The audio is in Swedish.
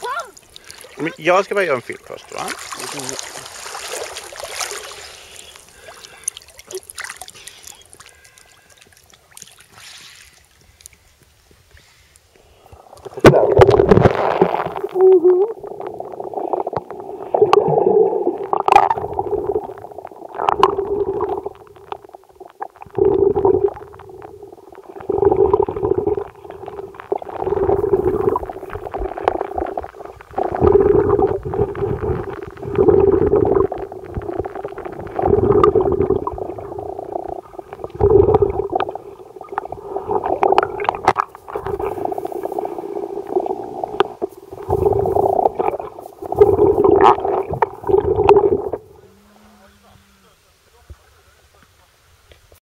Kom. Men jag ska bara göra en film först va?